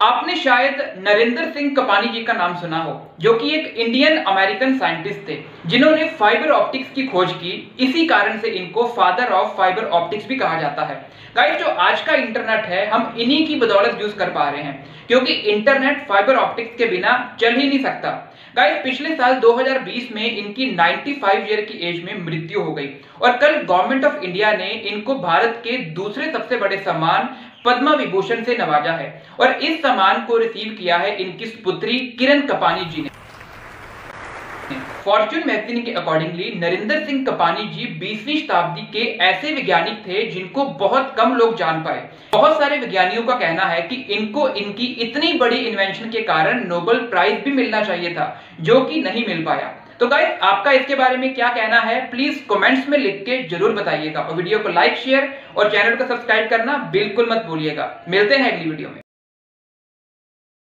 आपने शायद नरेंद्र सिंह कपानी जी का नाम सुना हो, जो कि एक इंडियन अमेरिकन साइंटिस्ट थे, जिन्होंने फाइबर ऑप्टिक्स की खोज की। इसी कारण से इनको फादर ऑफ़ फाइबर ऑप्टिक्स भी कहा जाता है। गाइस जो आज का इंटरनेट है, हम इन्हीं की बदौलत यूज़ कर पा रहे हैं, क्योंकि इंटरनेट फाइबर ऑप्टिक्स के बिना चल ही नहीं सकता। गाइस पिछले साल 2020 में इनकी 95 ईयर की एज में मृत्यु हो गई, और कल गवर्नमेंट ऑफ़ इंडिया ने इनको भारत के दूसरे सबसे बड़े सम्मान पद्मा विभूषण से नवाजा है और इस सम्मान को रिसीव किया है इनकी पुत्री किरण कपानी जी ने। फॉर्च्यून मैगजीन के अकॉर्डिंगली नरेंद्र सिंह कपानी जी 20वीं शताब्दी के ऐसे वैज्ञानिक थे जिनको बहुत कम लोग जान पाए। बहुत सारे विज्ञानियों का कहना है कि इनको इनकी इतनी बड़ी इन्वेंशन के कारण नोबेल प्राइज भी मिलना चाहिए था, जो कि नहीं मिल पाया। तो गाइस आपका इसके बारे में क्या कहना है? प्लीज़ कमेंट्स में लिख के ज़रूर बताइएगा। और वीडियो को लाइक शेयर और चैनल को सब्सक्राइब करना बिल्कुल मत भूलिएगा। मिलते हैं अगली वीडियो में।